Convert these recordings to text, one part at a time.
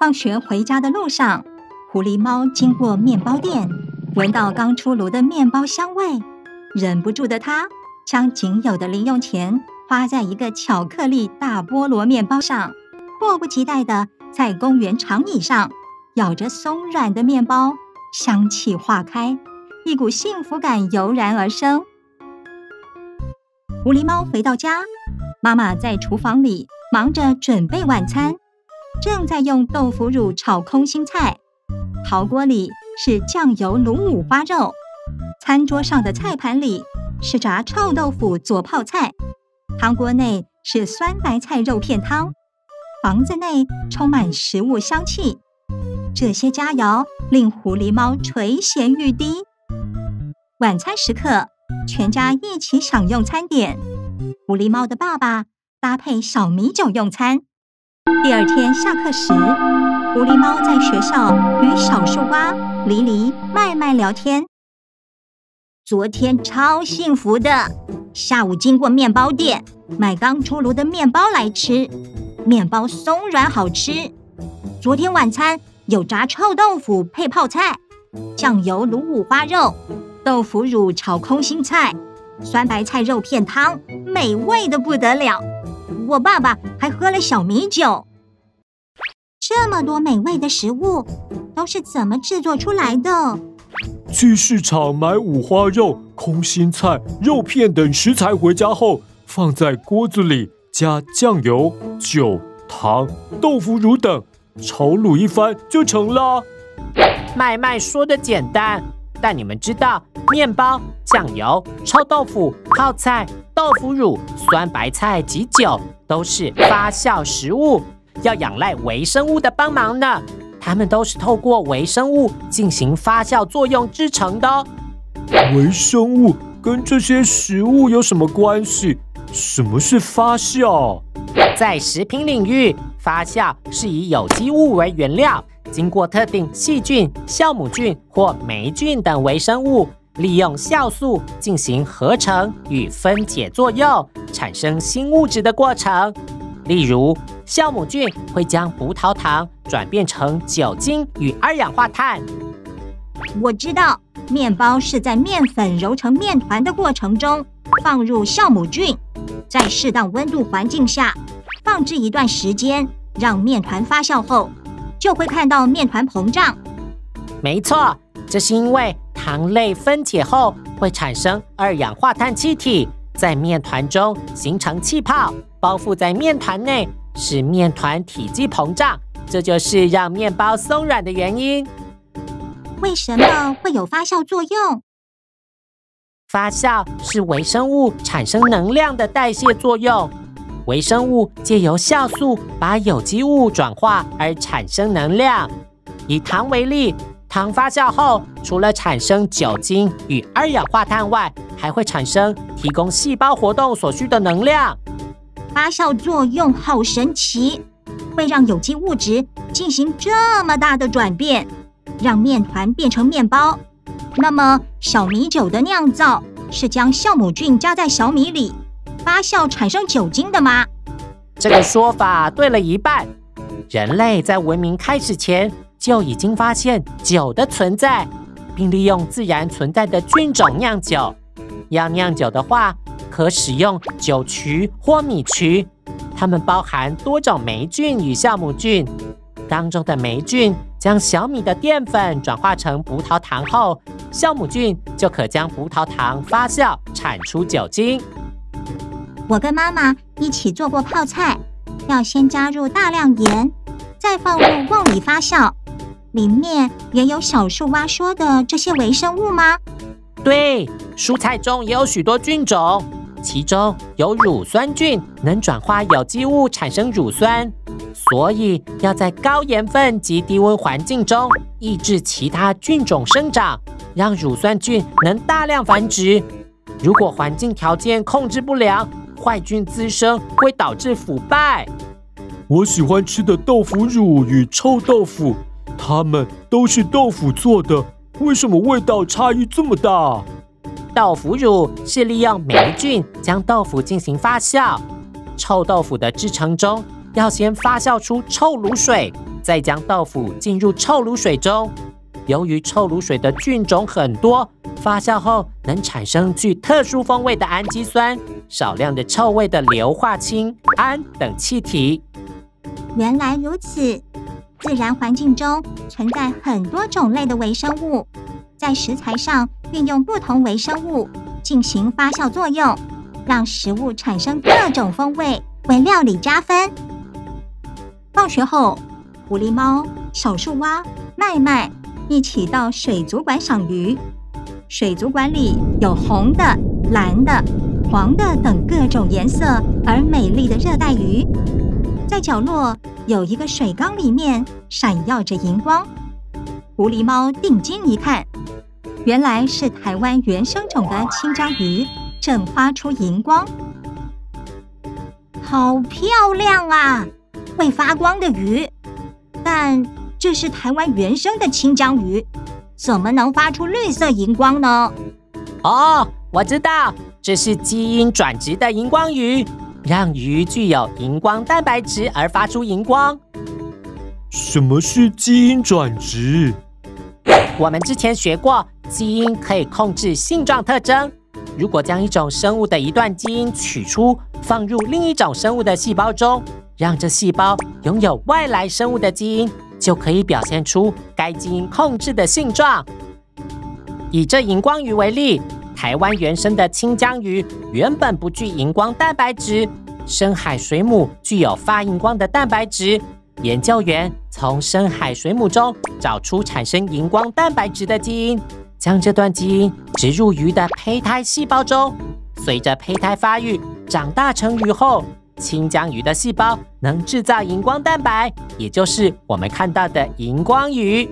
放学回家的路上，狐狸猫经过面包店，闻到刚出炉的面包香味，忍不住的它将仅有的零用钱花在一个巧克力大菠萝面包上，迫不及待的在公园长椅上咬着松软的面包，香气化开，一股幸福感油然而生。狐狸猫回到家，妈妈在厨房里忙着准备晚餐。正在用豆腐乳炒空心菜，陶锅里是酱油卤五花肉，餐桌上的菜盘里是炸臭豆腐佐泡菜，汤锅内是酸白菜肉片汤，房子内充满食物香气。这些佳肴令狐狸猫垂涎欲滴。晚餐时刻，全家一起享用餐点。狐狸猫的爸爸搭配小米酒用餐。第二天下课时，狐狸猫在学校与小树蛙黎黎、麦麦聊天。昨天超幸福的，下午经过面包店买刚出炉的面包来吃，面包松软好吃。昨天晚餐有炸臭豆腐配泡菜，酱油卤五花肉，豆腐乳炒空心菜，酸白菜肉片汤，美味的不得了。我爸爸还喝了小米酒。这么多美味的食物都是怎么制作出来的？去市场买五花肉、空心菜、肉片等食材回家后，放在锅子里，加酱油、酒、糖、豆腐乳等，炒卤一番就成了。麦麦说的简单，但你们知道，面包、酱油、臭豆腐、泡菜。豆腐乳、酸白菜及酒都是发酵食物，要仰赖微生物的帮忙呢。它们都是透过微生物进行发酵作用制成的。哦微生物跟这些食物有什么关系？什么是发酵？在食品领域，发酵是以有机物为原料，经过特定细菌、酵母菌或霉菌等微生物。利用酵素进行合成与分解作用，产生新物质的过程。例如，酵母菌会将葡萄糖转变成酒精与二氧化碳。我知道，面包是在面粉揉成面团的过程中放入酵母菌，在适当温度环境下放置一段时间，让面团发酵后，就会看到面团膨胀。没错，这是因为。糖类分解后会产生二氧化碳气体，在面团中形成气泡，包覆在面团内，使面团体积膨胀。这就是让面包松软的原因。为什么会有发酵作用？发酵是微生物产生能量的代谢作用。微生物借由酵素把有机物转化而产生能量。以糖为例。糖发酵后，除了产生酒精与二氧化碳外，还会产生提供细胞活动所需的能量。发酵作用好神奇，会让有机物质进行这么大的转变，让面团变成面包。那么，小米酒的酿造是将酵母菌加在小米里发酵产生酒精的吗？这个说法对了一半。人类在文明开始前。就已经发现酒的存在，并利用自然存在的菌种酿酒。要酿酒的话，可使用酒曲或米曲，它们包含多种霉菌与酵母菌。当中的霉菌将小米的淀粉转化成葡萄糖后，酵母菌就可将葡萄糖发酵产出酒精。我跟妈妈一起做过泡菜，要先加入大量盐，再放入瓮里发酵。里面也有小树蛙说的这些微生物吗？对，蔬菜中也有许多菌种，其中有乳酸菌，能转化有机物产生乳酸，所以要在高盐分及低温环境中抑制其他菌种生长，让乳酸菌能大量繁殖。如果环境条件控制不良，坏菌滋生会导致腐败。我喜欢吃的豆腐乳与臭豆腐。它们都是豆腐做的，为什么味道差异这么大？豆腐乳是利用霉菌将豆腐进行发酵。臭豆腐的制成中要先发酵出臭卤水，再将豆腐进入臭卤水中。由于臭卤水的菌种很多，发酵后能产生具特殊风味的氨基酸、少量的臭味的硫化氢、氨等气体。原来如此。自然环境中存在很多种类的微生物，在食材上运用不同微生物进行发酵作用，让食物产生各种风味，为料理加分。放学后，狐狸猫、小树蛙、麦麦一起到水族馆赏鱼。水族馆里有红的、蓝的、黄的等各种颜色而美丽的热带鱼。在角落有一个水缸，里面闪耀着荧光。狐狸猫定睛一看，原来是台湾原生种的清江鱼，正发出荧光，好漂亮啊！会发光的鱼，但这是台湾原生的青江鱼，怎么能发出绿色荧光呢？哦，我知道，这是基因转殖的荧光鱼。让鱼具有荧光蛋白质而发出荧光。什么是基因转殖？我们之前学过，基因可以控制性状特征。如果将一种生物的一段基因取出，放入另一种生物的细胞中，让这细胞拥有外来生物的基因，就可以表现出该基因控制的性状。以这荧光鱼为例。台湾原生的清江鱼原本不具荧光蛋白质，深海水母具有发荧光的蛋白质。研究员从深海水母中找出产生荧光蛋白质的基因，将这段基因植入鱼的胚胎细胞中。随着胚胎发育，长大成鱼后，清江鱼的细胞能制造荧光蛋白，也就是我们看到的荧光鱼。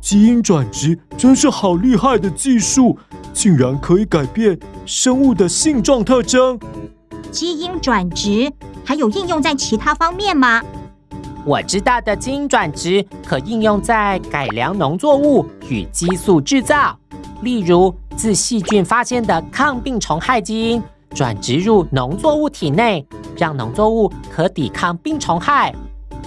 基因转殖真是好厉害的技术。竟然可以改变生物的性状特征？基因转殖还有应用在其他方面吗？我知道的基因转殖可应用在改良农作物与激素制造，例如自细菌发现的抗病虫害基因转植入农作物体内，让农作物可抵抗病虫害；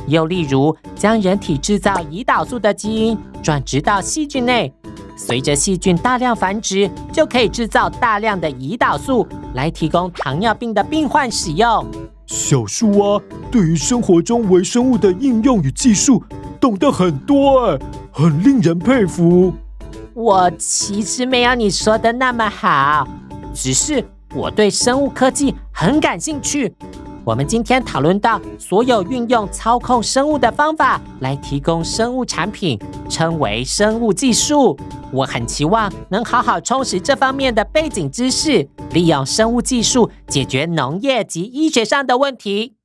又例如将人体制造胰岛素的基因转植到细菌内。随着细菌大量繁殖，就可以制造大量的胰岛素来提供糖尿病的病患使用。小树蛙对于生活中微生物的应用与技术懂得很多，哎，很令人佩服。我其实没有你说的那么好，只是我对生物科技很感兴趣。我们今天讨论到所有运用操控生物的方法来提供生物产品，称为生物技术。我很期望能好好充实这方面的背景知识，利用生物技术解决农业及医学上的问题。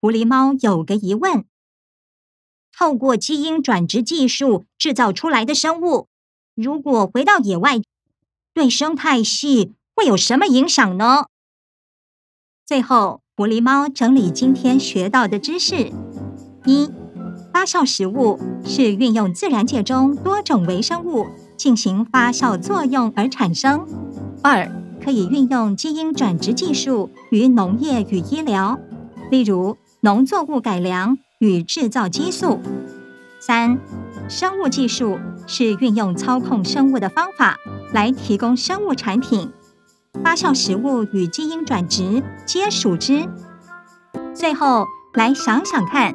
狐狸猫有个疑问：透过基因转殖技术制造出来的生物，如果回到野外，对生态系会有什么影响呢？最后。狐狸猫整理今天学到的知识：一、发酵食物是运用自然界中多种微生物进行发酵作用而产生；二、可以运用基因转殖技术于农业与医疗，例如农作物改良与制造激素；三、生物技术是运用操控生物的方法来提供生物产品。发酵食物与基因转殖皆属之。最后来想想看，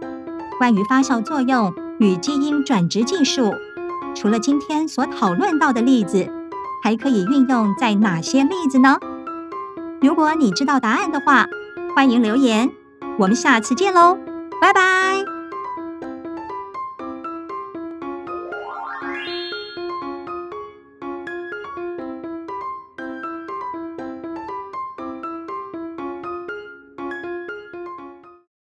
关于发酵作用与基因转殖技术，除了今天所讨论到的例子，还可以运用在哪些例子呢？如果你知道答案的话，欢迎留言。我们下次见喽，拜拜。